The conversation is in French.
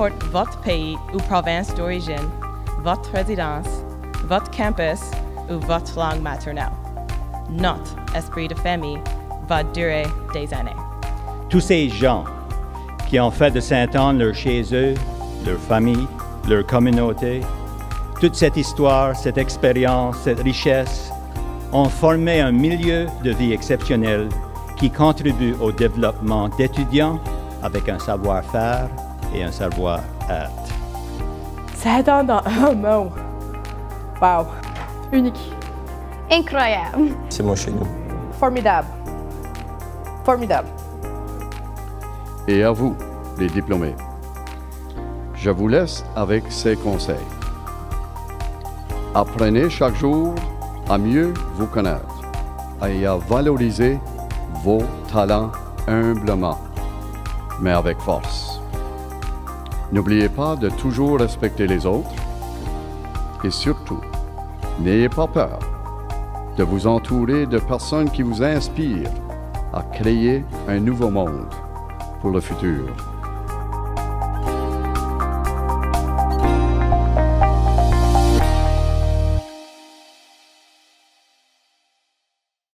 importe votre pays ou province d'origine, votre résidence, votre campus ou votre langue maternelle. Notre esprit de famille va durer des années. Tous ces gens qui ont fait de Sainte-Anne leur chez eux, leur famille, leur communauté, toute cette histoire, cette expérience, cette richesse ont formé un milieu de vie exceptionnel qui contribue au développement d'étudiants avec un savoir-faire et un savoir-être. Sainte-Anne dans un mot. Wow. Unique. Incroyable. C'est moi chez nous. Formidable. Formidable. Et à vous, les diplômés. Je vous laisse avec ces conseils. Apprenez chaque jour à mieux vous connaître et à valoriser vos talents humblement, mais avec force. N'oubliez pas de toujours respecter les autres et surtout, n'ayez pas peur de vous entourer de personnes qui vous inspirent à créer un nouveau monde pour le futur.